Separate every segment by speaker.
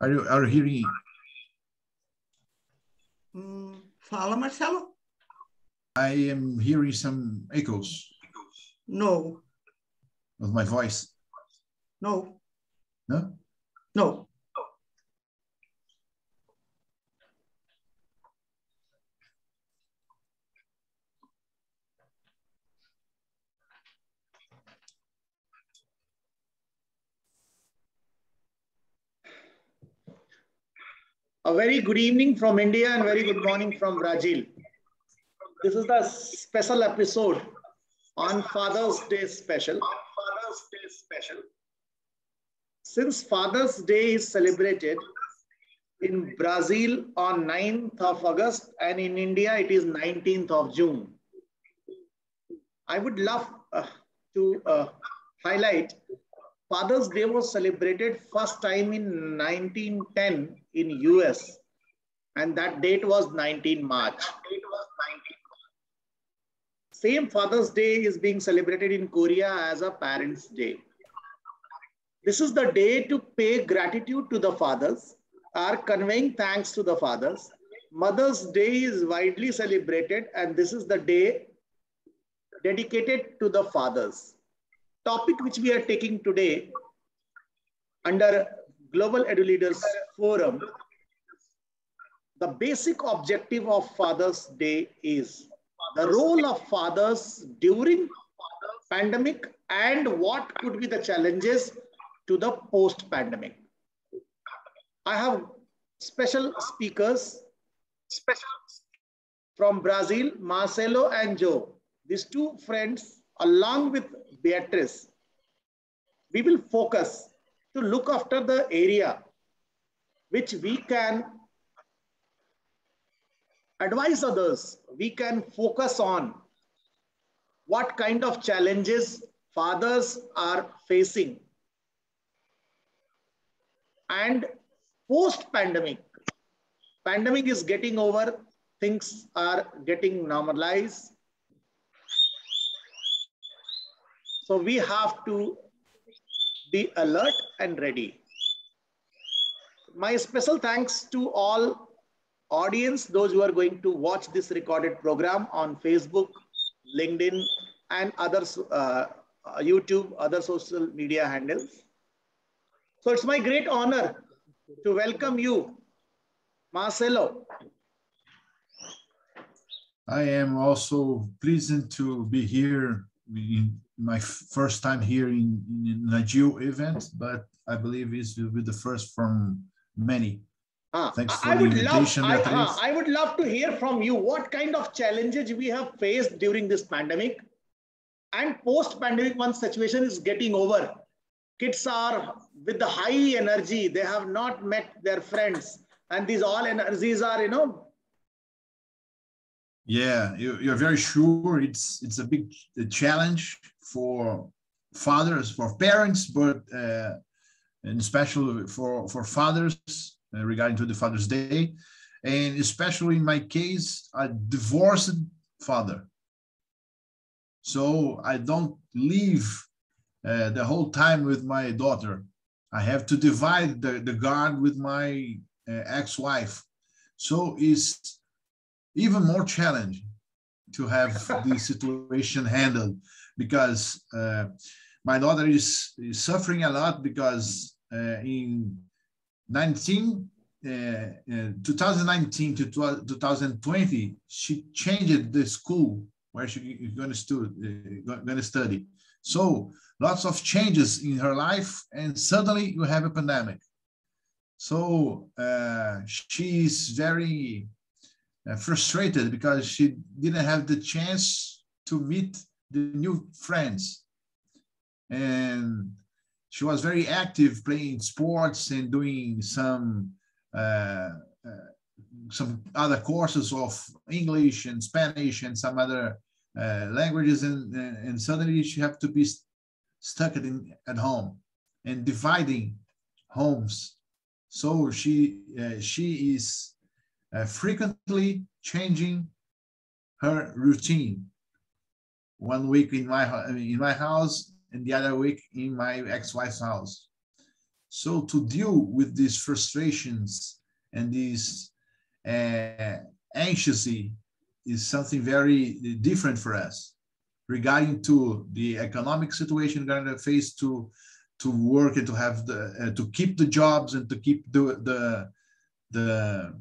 Speaker 1: Are you, are you hearing?
Speaker 2: Hum, mm, fala, Marcelo.
Speaker 1: I am hearing some echoes
Speaker 2: No,
Speaker 1: of my voice.
Speaker 2: no,
Speaker 1: No?
Speaker 2: no.
Speaker 3: A very good evening from India and very good morning from Brazil. This is the special episode on Father's Day special. Father's Day special. Since Father's Day is celebrated in Brazil on 9th of August and in India it is 19th of June. I would love uh, to uh, highlight Father's Day was celebrated first time in 1910 in US and that date was 19 March. Same Father's Day is being celebrated in Korea as a Parents' Day. This is the day to pay gratitude to the fathers, are conveying thanks to the fathers. Mother's Day is widely celebrated and this is the day dedicated to the fathers. Topic which we are taking today under Global Edu Leaders Forum, the basic objective of Father's Day is the role of fathers during pandemic and what could be the challenges to the post-pandemic. I have special speakers special from Brazil, Marcelo and Joe. These two friends, along with Beatrice, we will focus to look after the area which we can advise others, we can focus on what kind of challenges fathers are facing. And post-pandemic, pandemic is getting over, things are getting normalized. So we have to be alert and ready. My special thanks to all audience, those who are going to watch this recorded program on Facebook, LinkedIn, and other uh, YouTube, other social media handles. So it's my great honor to welcome you, Marcelo.
Speaker 1: I am also pleased to be here in my first time here in, in Nagil event, but I believe this will be the first from many.
Speaker 3: Ah,
Speaker 1: Thanks for
Speaker 3: I
Speaker 1: the
Speaker 3: would
Speaker 1: invitation,
Speaker 3: love, I, ah, I would love to hear from you what kind of challenges we have faced during this pandemic and post-pandemic once situation is getting over. Kids are with the high energy. They have not met their friends. And these all energies are, you know,
Speaker 1: Yeah, you, you're very sure it's it's a big challenge for fathers, for parents, but uh, and especially for for fathers uh, regarding to the Father's Day, and especially in my case, a divorced father. So I don't live uh, the whole time with my daughter. I have to divide the, the guard with my uh, ex-wife. So it's even more challenging to have this situation handled because uh, my daughter is, is suffering a lot because uh, in 19 uh, uh, 2019 to 2020 she changed the school where she is going to, uh, going to study. So lots of changes in her life and suddenly you have a pandemic. So uh, she's very uh, frustrated because she didn't have the chance to meet the new friends. And she was very active playing sports and doing some uh, uh, some other courses of english and spanish and some other uh, languages. And, and suddenly she have to be st- stuck in, at home and dividing homes. So she uh, she is uh, frequently changing her routine. One week in my in my house, and the other week in my ex-wife's house. So to deal with these frustrations and these uh, anxiety is something very different for us regarding to the economic situation we're going to face to to work and to have the uh, to keep the jobs and to keep the the the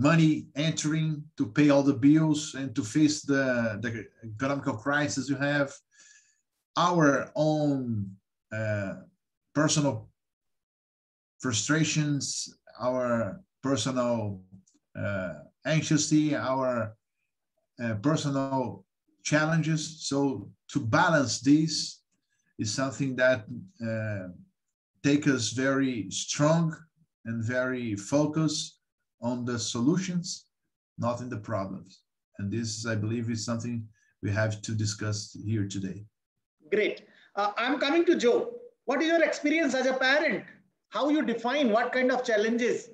Speaker 1: money entering to pay all the bills and to face the the economical crisis you have. Our own uh, personal frustrations our personal uh, anxiety our uh, personal challenges. So to balance these is something that uh, take us very strong and very focused on the solutions, not in the problems. And this, I believe, is something we have to discuss here today.
Speaker 3: Great. Uh, I'm coming to Joe. What is your experience as a parent? How you define what kind of challenges?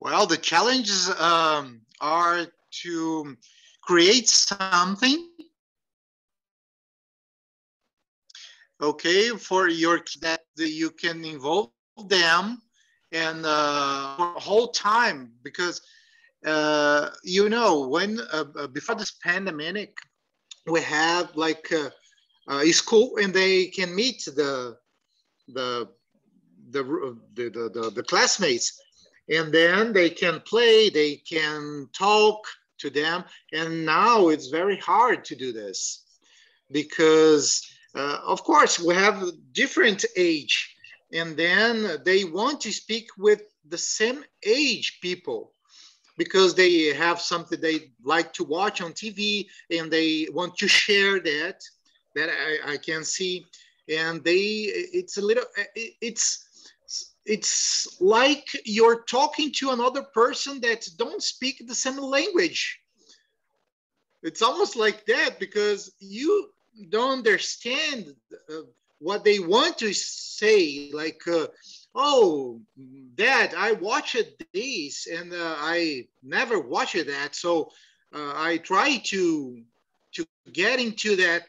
Speaker 4: Well, the challenges um, are to create something okay, for your that you can involve them and uh, for whole time because uh, you know when uh, uh before this pandemic we have like uh, uh, school and they can meet the the the, the the, the, the classmates and then they can play they can talk to them and now it's very hard to do this because uh, of course, we have different age, and then they want to speak with the same age people because they have something they like to watch on TV and they want to share that. That I, I can see, and they it's a little it's it's like you're talking to another person that don't speak the same language it's almost like that because you don't understand uh, what they want to say like uh, oh dad i watched this and uh, i never watched that so uh, i try to to get into that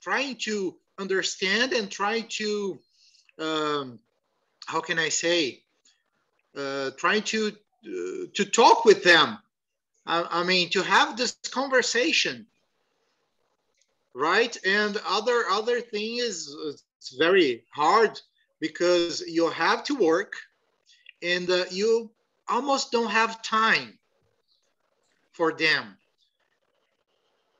Speaker 4: trying to understand and try to um, how can i say uh, trying to uh, to talk with them. I, I mean to have this conversation right? And other other thing is it's very hard because you have to work and uh, you almost don't have time for them.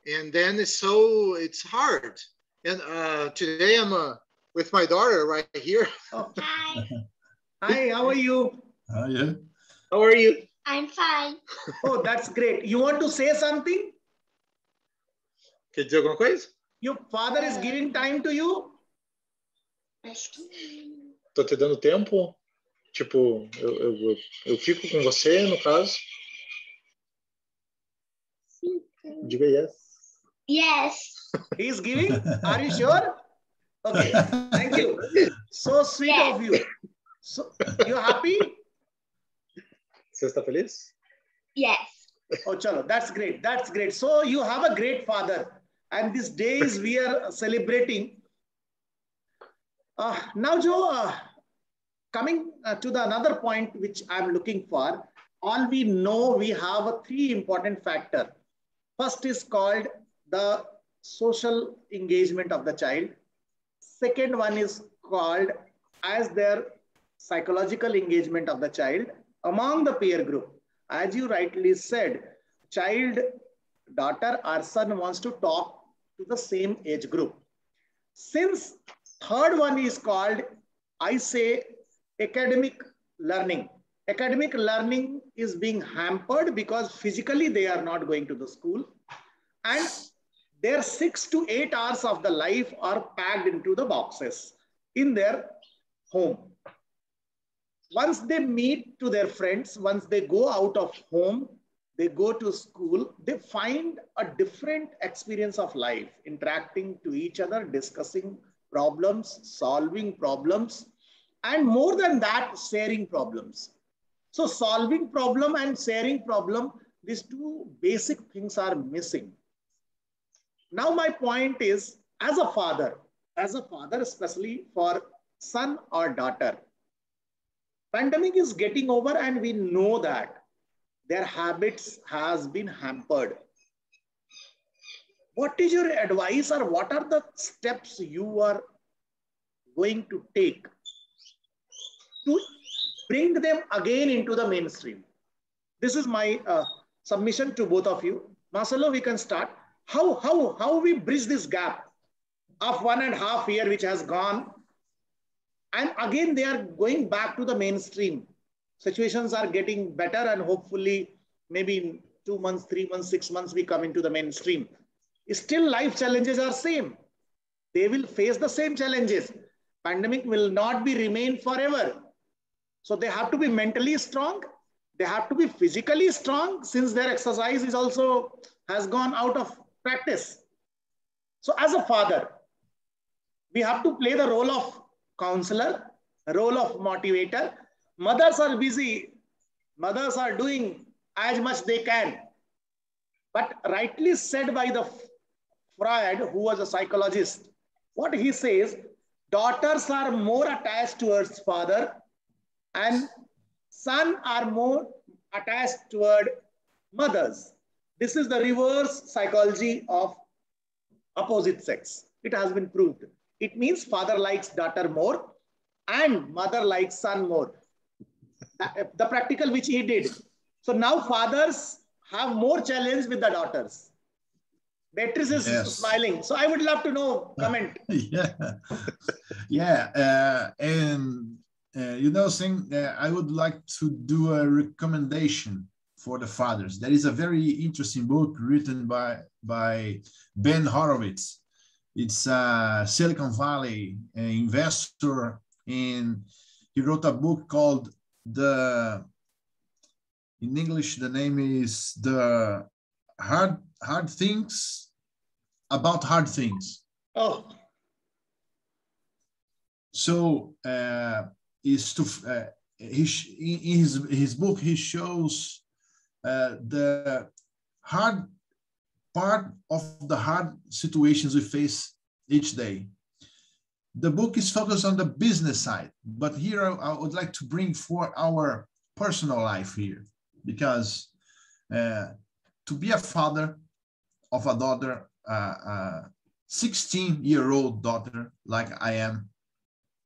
Speaker 4: And then it's so it's hard. And uh, today I'm uh, with my daughter right here.
Speaker 3: Oh. Hi. Hi, how are you?
Speaker 1: How are you?
Speaker 4: How are you?
Speaker 5: I'm fine.
Speaker 3: Oh, that's great. You want to say something?
Speaker 4: Quer dizer alguma coisa?
Speaker 3: Your father is giving time to you?
Speaker 4: Tô te dando tempo? Tipo, eu, eu, eu fico com você, no caso? Sim. Diga yes.
Speaker 5: Yes.
Speaker 3: He's giving? Are you sure? Okay, thank you. So sweet yes. of you. So, you happy?
Speaker 4: Você está feliz?
Speaker 5: Yes.
Speaker 3: Oh, chalo, that's great. That's great. So you have a great father. And these days we are celebrating. Uh, now, Joe, uh, coming uh, to the another point which I'm looking for, all we know we have a three important factor. First is called the social engagement of the child. Second one is called as their psychological engagement of the child among the peer group. As you rightly said, child, daughter or son wants to talk to the same age group. Since third one is called, I say, academic learning. Academic learning is being hampered because physically they are not going to the school and their six to eight hours of the life are packed into the boxes in their home. Once they meet to their friends, once they go out of home, they go to school, they find a different experience of life, interacting to each other, discussing problems, solving problems, and more than that, sharing problems. So solving problem and sharing problem, these two basic things are missing. Now my point is, as a father, as a father, especially for son or daughter. Pandemic is getting over and we know that their habits has been hampered. What is your advice or what are the steps you are going to take to bring them again into the mainstream? This is my uh, submission to both of you. Marcelo, we can start. How, how, how we bridge this gap of one and a half year which has gone and again they are going back to the mainstream situations are getting better and hopefully maybe in two months three months six months we come into the mainstream. Still life challenges are same. They will face the same challenges. Pandemic will not be remain forever. So they have to be mentally strong. They have to be physically strong since their exercise is also has gone out of practice. So as a father we have to play the role of counselor, role of motivator. Mothers are busy. Mothers are doing as much they can. But rightly said by the Freud, who was a psychologist, what he says, daughters are more attached towards father and son are more attached toward mothers. This is the reverse psychology of opposite sex. It has been proved. It means father likes daughter more and mother likes son more. The practical which he did. So now fathers have more challenge with the daughters. Beatrice is yes. smiling. So I would love to know, comment.
Speaker 1: yeah. yeah. Uh, and, uh, you know, saying uh, I would like to do a recommendation for the fathers. There is a very interesting book written by, by Ben Horowitz it's a Silicon Valley investor, and he wrote a book called the. In English, the name is the hard hard things about hard things.
Speaker 3: Oh.
Speaker 1: So uh, is to uh, he in his his book he shows uh, the hard part of the hard situations we face each day. The book is focused on the business side, but here I, would like to bring for our personal life here, because uh, to be a father of a daughter, uh, a 16 year old daughter like I am,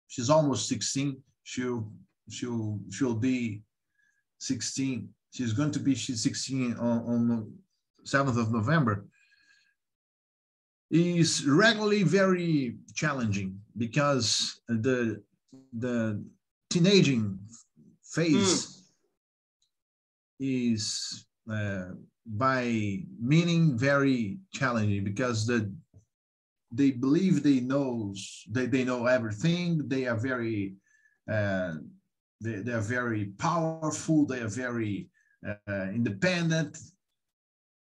Speaker 1: she's almost 16. She'll she'll she'll be 16. She's going to be she's 16 on, on 7th of November, is regularly very challenging because the, the teenaging phase mm. is uh, by meaning very challenging because the they believe they knows they, they know everything. They are very uh, they, they are very powerful. They are very uh, independent.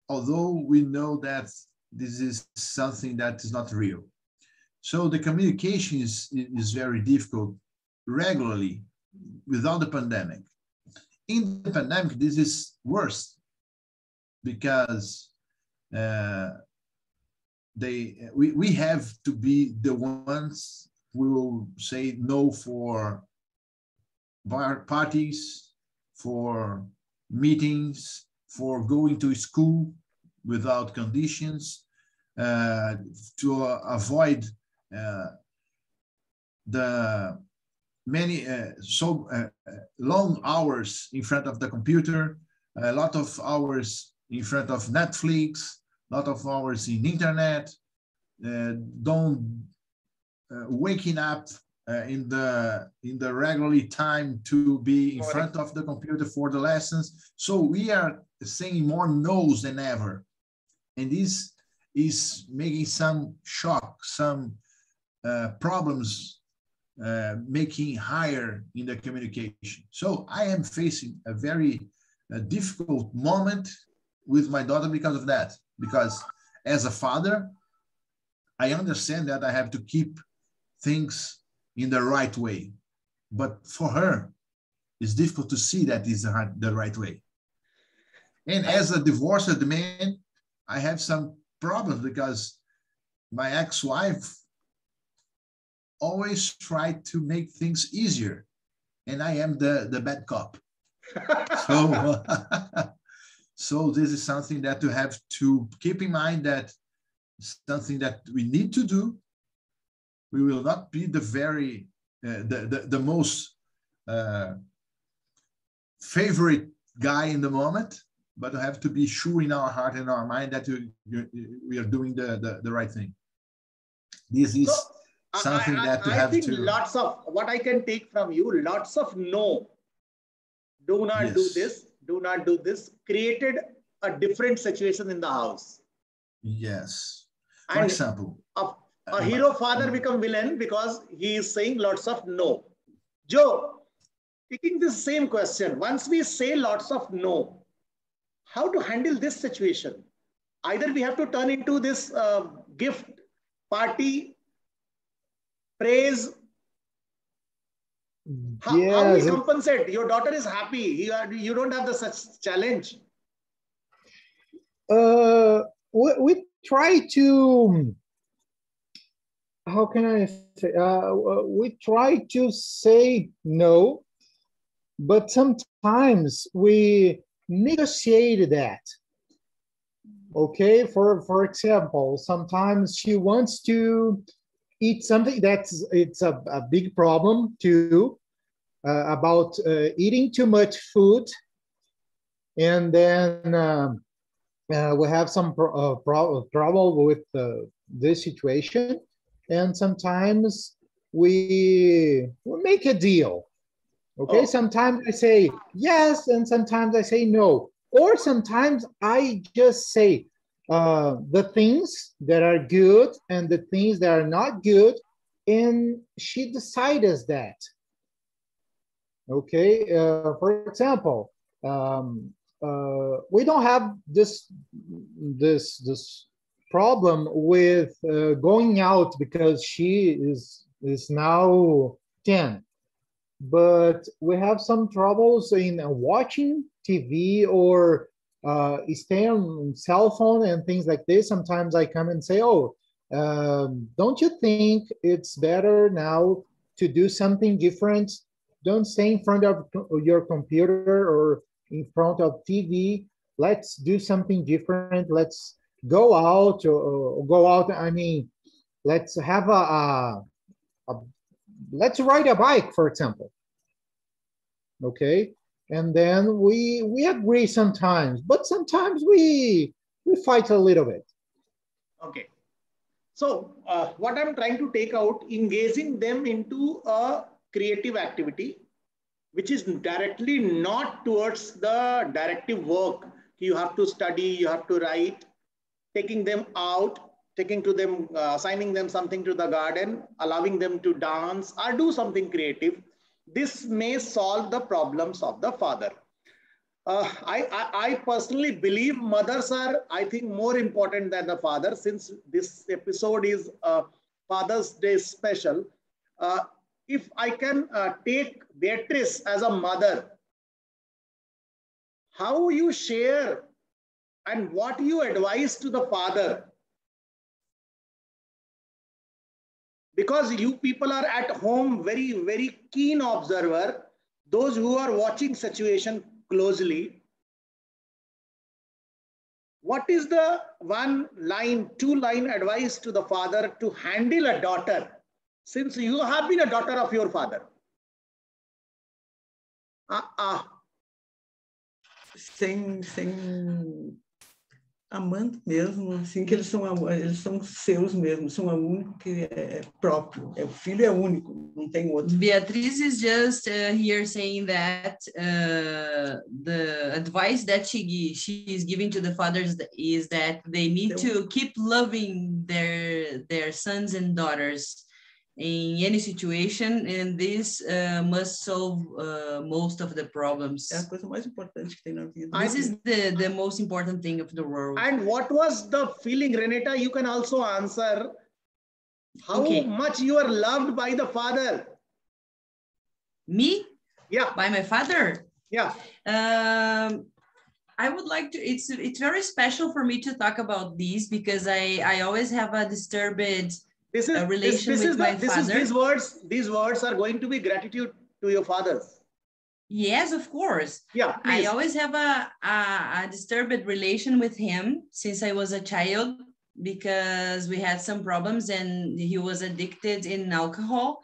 Speaker 1: Although we know that this is something that is not real. So the communication is, is very difficult regularly without the pandemic. In the pandemic, this is worse because uh, they we, we have to be the ones who will say no for parties, for meetings, for going to school without conditions uh, to uh, avoid uh, the many uh, so uh, long hours in front of the computer, a lot of hours in front of Netflix, a lot of hours in internet, uh, don't waking up uh, in the in the regularly time to be in front of the computer for the lessons. So we are saying more no's than ever, and this is making some shock, some uh, problems uh, making higher in the communication. So I am facing a very uh, difficult moment with my daughter because of that. Because as a father, I understand that I have to keep things in the right way. But for her, it's difficult to see that is the right way. And as a divorced man, I have some problems because my ex-wife always tried to make things easier, and I am the the bad cop. So, so this is something that you have to keep in mind that something that we need to do. We will not be the very uh, the, the the most uh, favorite guy in the moment, but have to be sure in our heart and our mind that we, we are doing the, the, the right thing. This is
Speaker 3: So,
Speaker 1: something
Speaker 3: I, I,
Speaker 1: that you
Speaker 3: I
Speaker 1: have
Speaker 3: think
Speaker 1: to.
Speaker 3: lots of what I can take from you, lots of no. Do not do this, do not do this, created a different situation in the house.
Speaker 1: Yes. For
Speaker 3: And
Speaker 1: example,
Speaker 3: a,
Speaker 1: uh,
Speaker 3: a hero father become villain because he is saying lots of no. Joe, taking this same question, once we say lots of no, how to handle this situation? Either we have to turn into this uh, gift party, praise. How, how
Speaker 6: Yes,
Speaker 3: we compensate? Your daughter is happy. You, are, you don't have the such challenge.
Speaker 6: uh, we, we try to how can i say uh, we try to say no but sometimes we negotiate that. Okay for for example sometimes she wants to eat something that's it's a, a big problem too uh, about uh, eating too much food. And then um, uh, we have some pro- uh, pro- trouble with this situation. And sometimes we, we make a deal okay
Speaker 3: Oh.
Speaker 6: sometimes i say yes and sometimes i say no. Or sometimes i just say uh, the things that are good and the things that are not good and she decides that. Okay uh, for example um, uh, we don't have this this this problem with uh, going out because she is is now 10 but we have some troubles in uh, watching tv or uh, stay on cell phone and things like this sometimes i come and say oh um, don't you think it's better now to do something different don't stay in front of your computer or in front of TV. Let's do something different. Let's go out or go out. I mean, let's have a, a, a let's ride a bike, for example. Okay, and then we we agree sometimes, but sometimes we we fight a little bit.
Speaker 3: Okay. So uh, what I'm trying to take out, engaging them into a creative activity, which is directly not towards the directive work. You have to study, you have to write, taking them out, taking to them, uh, assigning them something to the garden, allowing them to dance or do something creative. This may solve the problems of the father. Uh, I, I, I personally believe mothers are, I think, more important than the father since this episode is uh, Father's Day special. Uh, if I can uh, take Beatrice as a mother, how you share and what you advise to the father because you people are at home very very keen observer those who are watching situation closely what is the one line two line advice to the father to handle a daughter since you have been a daughter of your father ah, ah.
Speaker 2: Sing sem amando mesmo, assim, que eles são, eles são seus mesmo, são a único que é próprio. É, o filho é único, não tem outro.
Speaker 7: Beatriz is just uh, here saying that uh, the advice that she she is giving to the fathers is that they need to keep loving their their sons and daughters in any situation, and this uh, must solve uh, most of the problems.
Speaker 2: É a coisa mais importante que tem na vida.
Speaker 7: This is the the most important thing of the world.
Speaker 3: and what was the feeling renata you can also answer how
Speaker 7: Okay.
Speaker 3: much you are loved by the father
Speaker 7: Me
Speaker 3: yeah
Speaker 7: by my father.
Speaker 3: yeah
Speaker 7: Um, I would like to. It's it's very special for me to talk about this because I I always have a disturbed
Speaker 3: This is
Speaker 7: a relation
Speaker 3: this, this
Speaker 7: with
Speaker 3: is
Speaker 7: my
Speaker 3: the, this
Speaker 7: father.
Speaker 3: is these words. These words are going to be gratitude to your fathers.
Speaker 7: Yes, of course.
Speaker 3: Yeah,
Speaker 7: I always have a, a, a disturbed relation with him since I was a child because we had some problems and he was addicted in alcohol.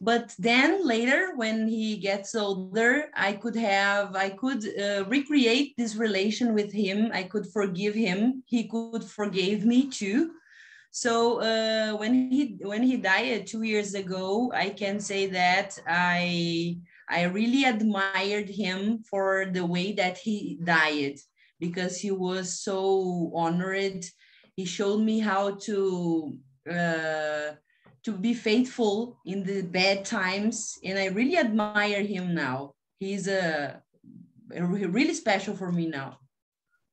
Speaker 7: But then later, when he gets older, I could have, I could uh, recreate this relation with him. I could forgive him. He could forgive me too. So uh, when he when he died two years ago, I can say that I I really admired him for the way that he died because he was so honored. He showed me how to uh, to be faithful in the bad times, and I really admire him now. He's a, a really special for me now.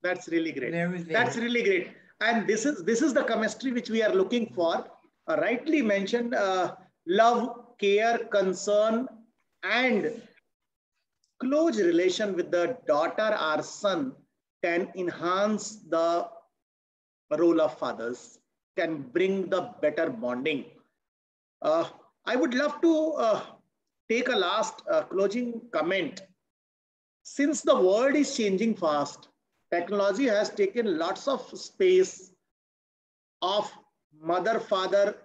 Speaker 3: That's really great.
Speaker 7: Very, very.
Speaker 3: That's really great. And this is this is the chemistry which we are looking for. Uh, rightly mentioned, uh, love, care, concern, and close relation with the daughter or son can enhance the role of fathers, can bring the better bonding. Uh, I would love to uh, take a last uh, closing comment. Since the world is changing fast, technology has taken lots of space of mother, father,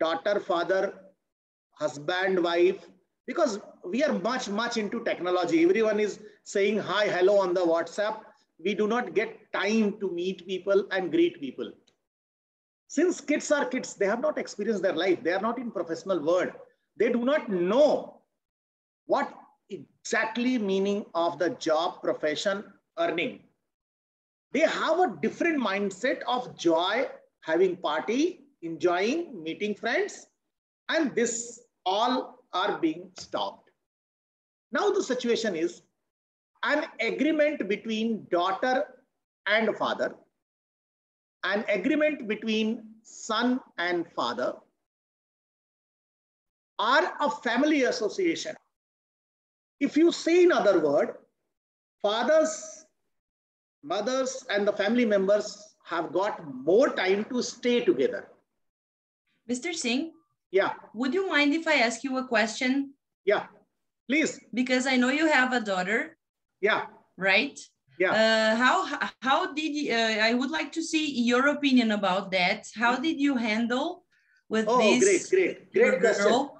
Speaker 3: daughter, father, husband, wife, because we are much, much into technology. Everyone is saying hi, hello on the WhatsApp. We do not get time to meet people and greet people. Since kids are kids, they have not experienced their life. They are not in professional world. They do not know what exactly meaning of the job, profession, earning. They have a different mindset of joy, having party, enjoying, meeting friends, and this all are being stopped. Now the situation is an agreement between daughter and father, an agreement between son and father, are a family association. If you say in other word, fathers, mothers, and the family members have got more time to stay together.
Speaker 7: Mr. Singh,
Speaker 3: Yeah,
Speaker 7: would you mind if I ask you a question?
Speaker 3: yeah, please.
Speaker 7: Because I know you have a daughter,
Speaker 3: Yeah,
Speaker 7: right?
Speaker 3: yeah.
Speaker 7: Uh, how how did you, uh, I would like to see your opinion about that. How did you handle with
Speaker 3: Oh,
Speaker 7: this
Speaker 3: great, great, great question.
Speaker 7: girl?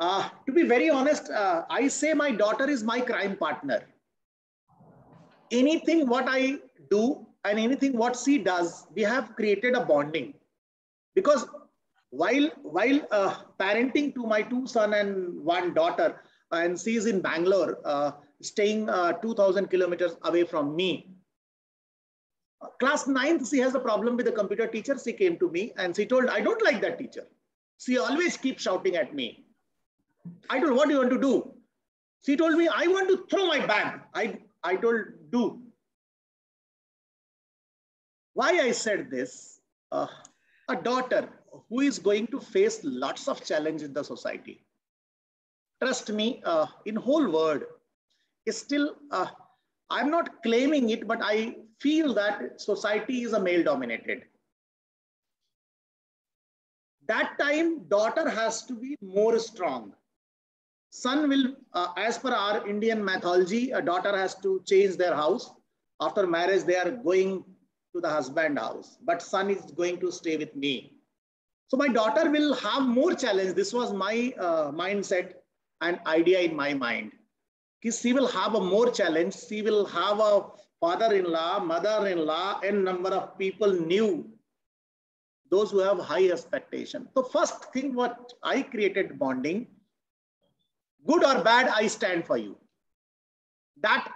Speaker 3: Uh, to be very honest, uh, I say my daughter is my crime partner. Anything what I do and anything what she does, we have created a bonding. Because while while uh, parenting to my two son and one daughter, and she is in Bangalore, uh, staying uh, 2,000 kilometers away from me. Class ninth, she has a problem with the computer teacher. She came to me and she told, I don't like that teacher. She always keeps shouting at me. I told, what do you want to do? She told me, I want to throw my bag. I, I told, do. Why I said this? Uh, a daughter who is going to face lots of challenge in the society. Trust me, uh, in whole world, is still, uh, I'm not claiming it, but I feel that society is a male dominated. That time, daughter has to be more strong. Son will, uh, as per our Indian mythology, a daughter has to change their house. After marriage, they are going to the husband house, but son is going to stay with me. So my daughter will have more challenge. This was my uh, mindset and idea in my mind. She will have a more challenge. She will have a father-in-law, mother-in-law, and number of people knew those who have high expectation. So first thing what I created bonding, good or bad, I stand for you. That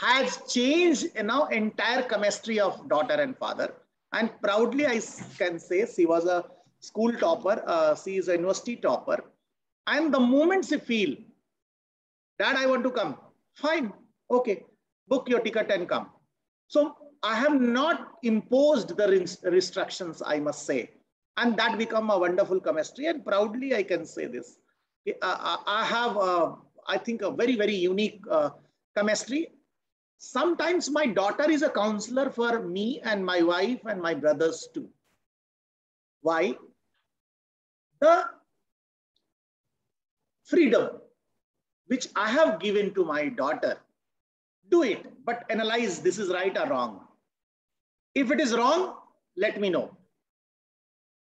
Speaker 3: has changed you know entire chemistry of daughter and father. And proudly I can say she was a school topper. Uh, she is a university topper. And the moment she feel, Dad, I want to come. Fine. Okay. Book your ticket and come. So I have not imposed the restrictions, I must say. And that become a wonderful chemistry. And proudly I can say this. I have, uh, I think, a very, very unique uh, chemistry. Sometimes my daughter is a counselor for me and my wife and my brothers too. Why? the freedom which I have given to my daughter, do it, but analyze this is right or wrong. If it is wrong, let me know.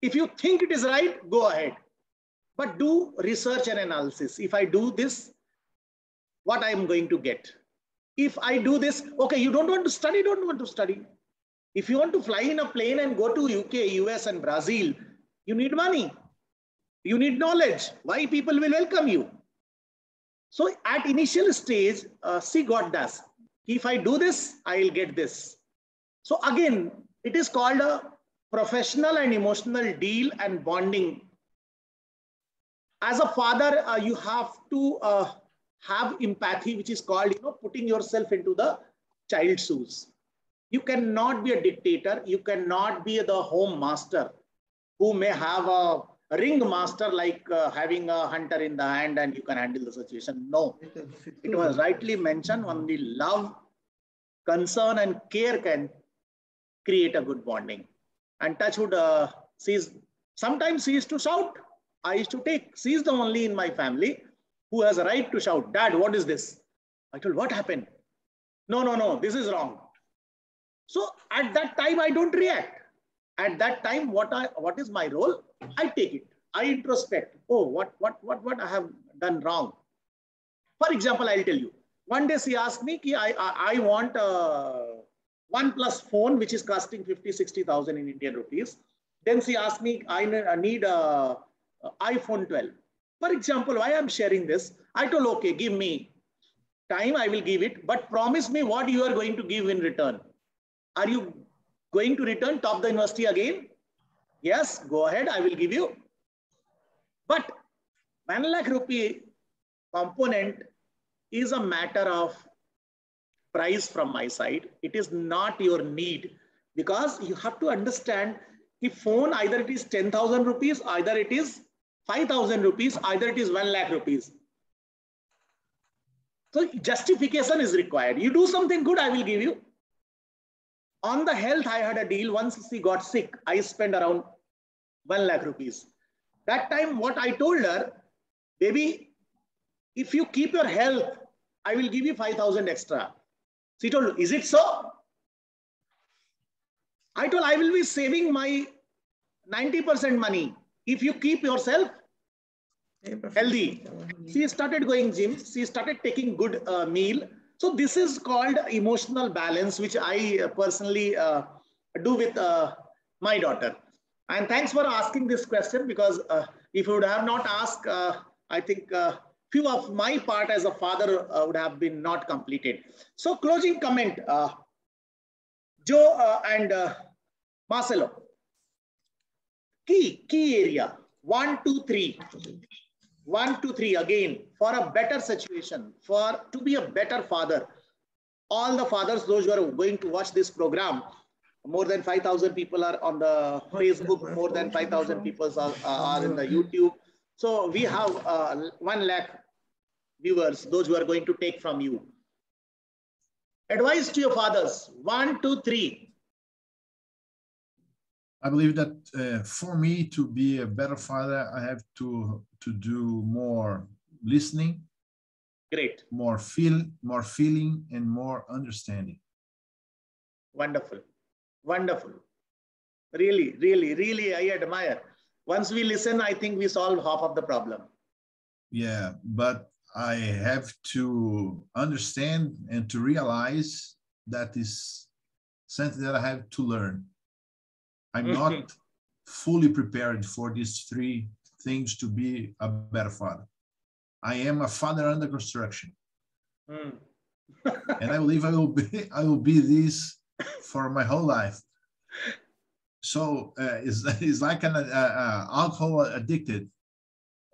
Speaker 3: If you think it is right, go ahead. But do research and analysis. If I do this, what I am going to get. If I do this, okay, you don't want to study, don't want to study. If you want to fly in a plane and go to UK, US and Brazil, you need money. You need knowledge. Why people will welcome you. So at initial stage, uh, see God does. If I do this, I'll get this. So again, it is called a professional and emotional deal and bonding. As a father, uh, you have to uh, have empathy, which is called, you know, putting yourself into the child's shoes. You cannot be a dictator. You cannot be the home master who may have a ring master like uh, having a hunter in the hand and you can handle the situation. No, it was rightly mentioned only love, concern and care can create a good bonding. And Touchwood, uh, sees, sometimes he used to shout. I used to take, she's the only in my family who has a right to shout, dad, what is this? I told, what happened? No, no, no, this is wrong. So at that time, I don't react. At that time, what I what is my role? I take it. I introspect. Oh, what what what what I have done wrong. For example, I'll tell you. One day she asked me, I, I, I want a OnePlus phone, which is costing 50, 60,000 in Indian rupees. Then she asked me, I need a Uh, iPhone 12. For example, why I'm sharing this, I told, okay, give me time, I will give it, but promise me what you are going to give in return. Are you going to return top the university again? Yes, go ahead, I will give you. But 1 lakh rupee component is a matter of price from my side. It is not your need because you have to understand the phone either it is 10,000 rupees, either it is 5,000 rupees, either it is 1 lakh rupees. So justification is required. You do something good, I will give you. On the health, I had a deal. Once she got sick, I spent around 1 lakh rupees. That time, what I told her, baby, if you keep your health, I will give you 5,000 extra. She told, is it so? I told, I will be saving my 90% money if you keep yourself healthy. She started going gym. She started taking good uh, meal. So this is called emotional balance, which I uh, personally uh, do with uh, my daughter. And thanks for asking this question because uh, if you would have not asked, uh, I think few of my part as a father would have been not completed. So closing comment, Joe and Marcelo, key, key area, one, two, three one, two, three again for a better situation, for to be a better father. All the fathers, those who are going to watch this program, more than 5,000 people are on the Facebook, more than 5,000 people are, are in the YouTube. So we have uh, 1 lakh viewers, those who are going to take from you. Advice to your fathers, one, two, three.
Speaker 1: I believe that uh, for me to be a better father, I have to to do more listening,
Speaker 3: great,
Speaker 1: more feel, more feeling, and more understanding.
Speaker 3: Wonderful, wonderful. Really, really, really, I admire. Once we listen, I think we solve half of the problem.
Speaker 1: Yeah, but I have to understand and to realize that is something that I have to learn I'm not fully prepared for these three things to be a better father. I am a father under construction. Mm. and I believe I will be I will be this for my whole life. So uh, it's, it's like an uh, uh, alcohol addicted.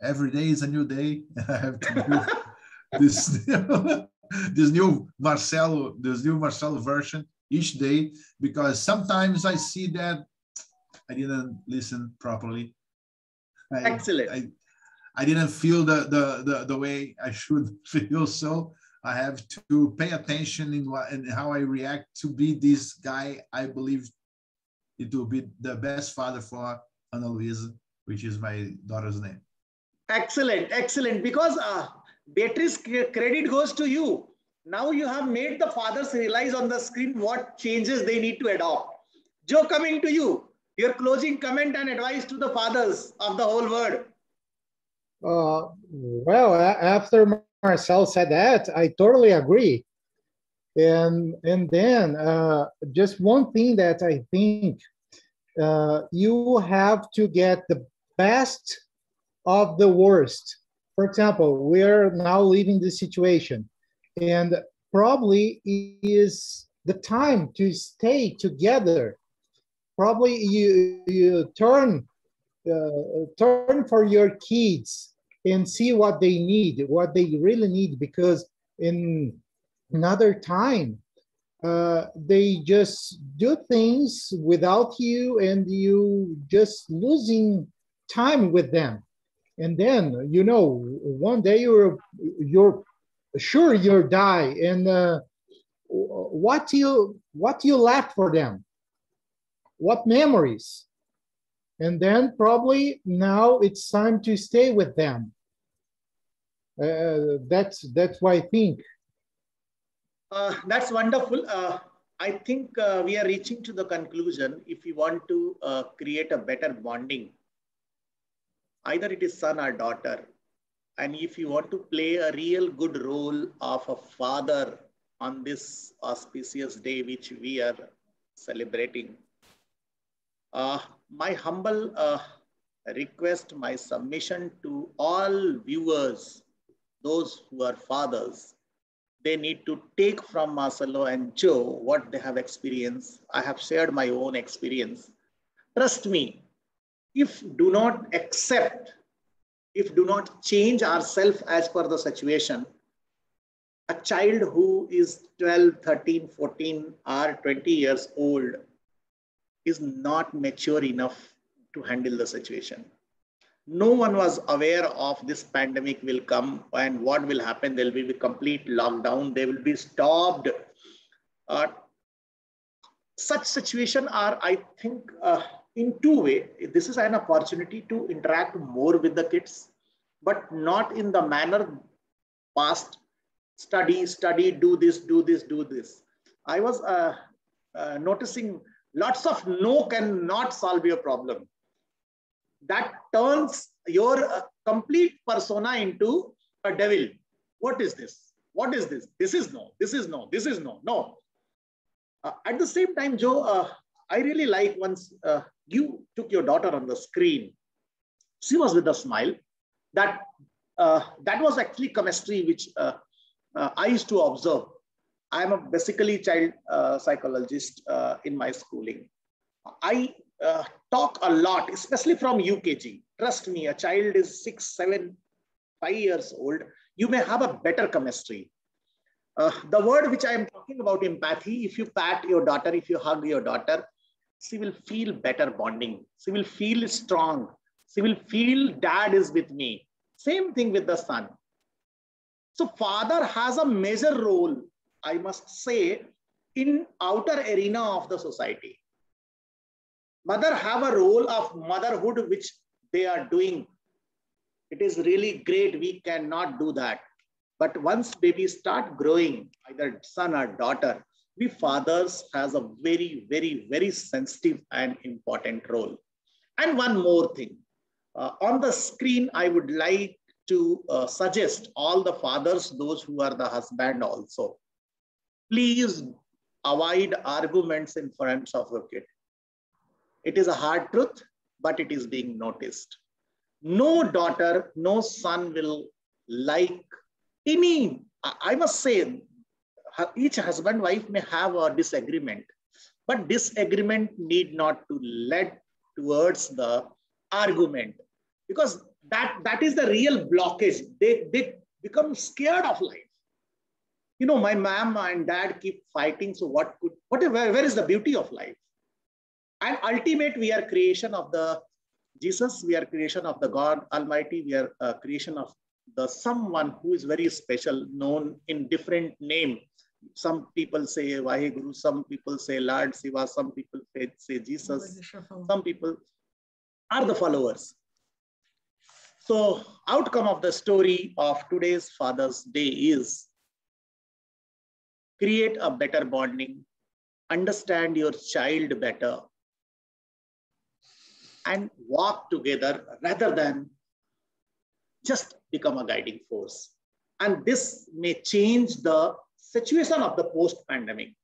Speaker 1: Every day is a new day, and I have to do this new, this new Marcelo this new Marcelo version each day because sometimes I see that I didn't listen properly.
Speaker 3: I, Excellent.
Speaker 1: I, I didn't feel the, the, the, the way I should feel. So I have to pay attention in, what, in how I react to be this guy. I believe it will be the best father for Ana Luisa which is my daughter's name.
Speaker 3: Excellent, excellent. Because uh, Beatrice credit goes to you. Now you have made the fathers realize on the screen what changes they need to adopt. Joe, coming to you, your closing comment and advice to the fathers of the whole world.
Speaker 6: Uh, well, after Marcel said that, I totally agree. And and then uh, just one thing that I think uh, you have to get the best of the worst. For example, we're now living this situation, and probably is the time to stay together. Probably you you turn uh, turn for your kids and see what they need, what they really need, because in another time, uh, they just do things without you and you just losing time with them. And then, you know, one day you're, you're sure you'll die. And uh, what you, what you left for them? What memories? And then probably now it's time to stay with them. Uh, that's that's why I think.
Speaker 3: Uh, that's wonderful. Uh, I think uh, we are reaching to the conclusion. If you want to uh, create a better bonding, either it is son or daughter, and if you want to play a real good role of a father on this auspicious day which we are celebrating, my humble uh, request, my submission to all viewers, those who are fathers, they need to take from Marcelo and Joe what they have experienced. I have shared my own experience. Trust me, if do not accept, if do not change ourselves as per the situation, a child who is 12, 13, 14, or 20 years old is not mature enough to handle the situation. No one was aware of this pandemic will come and what will happen. There will be complete lockdown. They will be stopped. Uh, such situation are, I think, uh, in two way. This is an opportunity to interact more with the kids, but not in the manner past study, study, do this, do this, do this. I was uh, uh noticing Lots of no cannot solve your problem. That turns your uh, complete persona into a devil. What is this? What is this? This is no. This is no. This is no. No. Uh, at the same time, Joe, uh, I really like once uh, you took your daughter on the screen. She was with a smile. That uh, that was actually chemistry, which uh, I used to observe I'm a basically child uh, psychologist uh, in my schooling. I uh, talk a lot, especially from UKG. Trust me, a child is six, seven, five years old. You may have a better chemistry. Uh, the word which I am talking about empathy, if you pat your daughter, if you hug your daughter, she will feel better bonding. She will feel strong. She will feel dad is with me. Same thing with the son. So father has a major role I must say, in outer arena of the society. Mother have a role of motherhood which they are doing. It is really great. We cannot do that. But once babies start growing, either son or daughter, we fathers has a very, very, very sensitive and important role. And one more thing. Uh, on the screen, I would like to uh, suggest all the fathers, those who are the husband also, please avoid arguments in front of a kid. It is a hard truth, but it is being noticed. No daughter, no son will like any, I must say, each husband wife may have a disagreement, but disagreement need not to lead towards the argument because that, that is the real blockage. They, they become scared of life you know, my mom and dad keep fighting. So what could, what, where, where is the beauty of life? And ultimate, we are creation of the Jesus. We are creation of the God Almighty. We are uh, creation of the someone who is very special, known in different name. Some people say Vaheguru, some people say Lord Shiva, some people say, say Jesus, some people are the followers. So outcome of the story of today's Father's Day is create a better bonding, understand your child better, and walk together rather than just become a guiding force. And this may change the situation of the post-pandemic.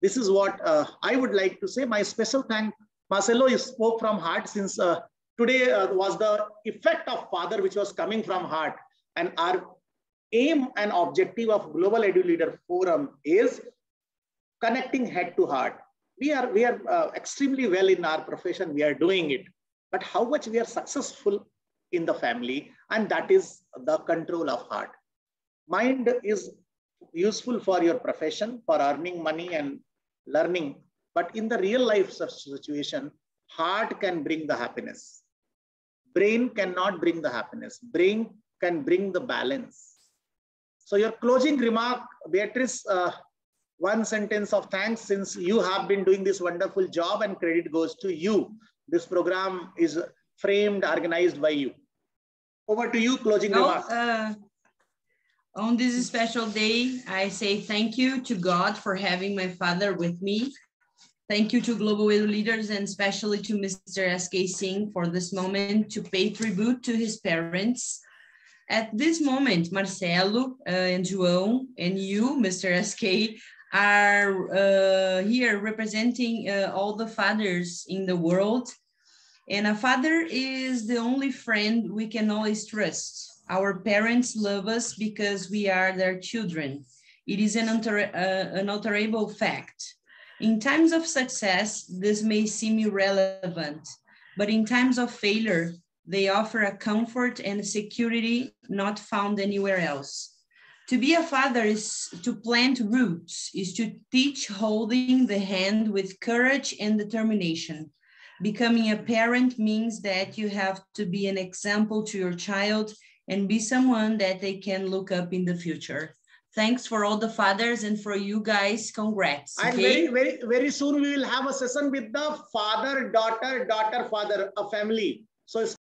Speaker 3: This is what uh, I would like to say. My special thank, Marcelo, you spoke from heart since uh, today uh, was the effect of father which was coming from heart. And our aim and objective of Global Edu Leader Forum is connecting head to heart. We are, we are uh, extremely well in our profession. We are doing it. But how much we are successful in the family, and that is the control of heart. Mind is useful for your profession, for earning money and learning. But in the real life situation, heart can bring the happiness. Brain cannot bring the happiness. Brain can bring the balance. So your closing remark, Beatrice, uh, one sentence of thanks since you have been doing this wonderful job and credit goes to you. This program is framed, organized by you. Over to you, closing
Speaker 7: no,
Speaker 3: remarks.
Speaker 7: Uh, on this special day, I say thank you to God for having my father with me. Thank you to Global leaders and especially to Mr. S.K. Singh for this moment to pay tribute to his parents. At this moment, Marcelo uh, and João and you, Mr. S.K., are uh, here representing uh, all the fathers in the world. And a father is the only friend we can always trust. Our parents love us because we are their children. It is an, unter- uh, unalterable fact. In times of success, this may seem irrelevant, but in times of failure, they offer a comfort and security not found anywhere else. To be a father is to plant roots, is to teach holding the hand with courage and determination. Becoming a parent means that you have to be an example to your child and be someone that they can look up in the future. Thanks for all the fathers and for you guys. Congrats.
Speaker 3: And
Speaker 7: okay?
Speaker 3: very, very, very soon we will have a session with the father, daughter, daughter, father, a family. So